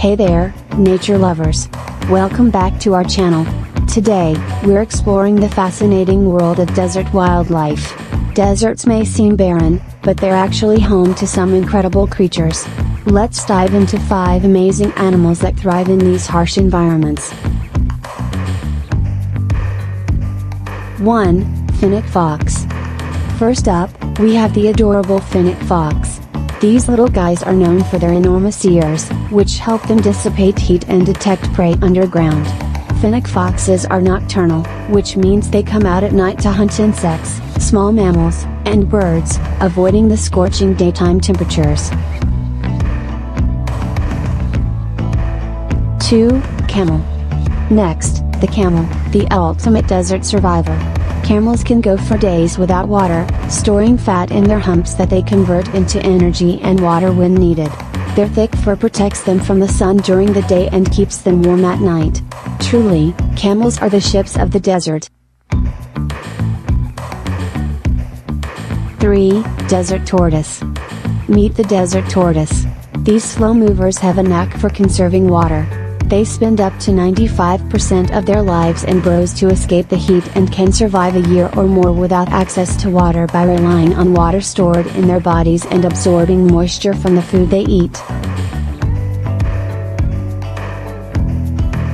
Hey there, nature lovers! Welcome back to our channel. Today, we're exploring the fascinating world of desert wildlife. Deserts may seem barren, but they're actually home to some incredible creatures. Let's dive into 5 amazing animals that thrive in these harsh environments. 1. Fennec Fox. First up, we have the adorable Fennec Fox. These little guys are known for their enormous ears, which help them dissipate heat and detect prey underground. Fennec foxes are nocturnal, which means they come out at night to hunt insects, small mammals, and birds, avoiding the scorching daytime temperatures. 2. Camel. Next, the camel, the ultimate desert survivor. Camels can go for days without water, storing fat in their humps that they convert into energy and water when needed. Their thick fur protects them from the sun during the day and keeps them warm at night. Truly, camels are the ships of the desert. 3. Desert Tortoise. Meet the desert tortoise. These slow movers have a knack for conserving water. They spend up to 95% of their lives in burrows to escape the heat and can survive a year or more without access to water by relying on water stored in their bodies and absorbing moisture from the food they eat.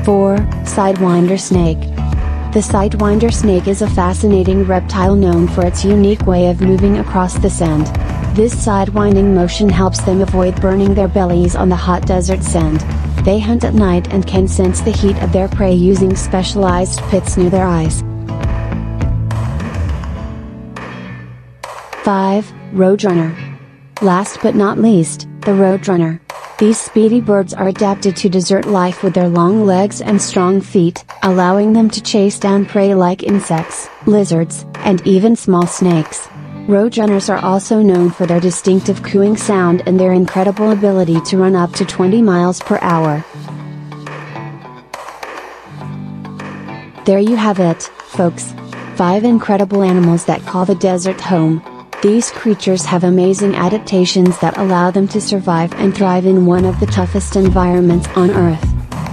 4. Sidewinder Snake. The sidewinder snake is a fascinating reptile known for its unique way of moving across the sand. This sidewinding motion helps them avoid burning their bellies on the hot desert sand. They hunt at night and can sense the heat of their prey using specialized pits near their eyes. 5. Roadrunner. Last but not least, the Roadrunner. These speedy birds are adapted to desert life with their long legs and strong feet, allowing them to chase down prey like insects, lizards, and even small snakes. Roadrunners are also known for their distinctive cooing sound and their incredible ability to run up to 20 miles per hour. There you have it, folks. 5 incredible animals that call the desert home. These creatures have amazing adaptations that allow them to survive and thrive in one of the toughest environments on Earth.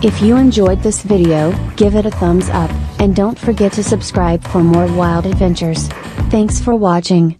If you enjoyed this video, give it a thumbs up, and don't forget to subscribe for more wild adventures. Thanks for watching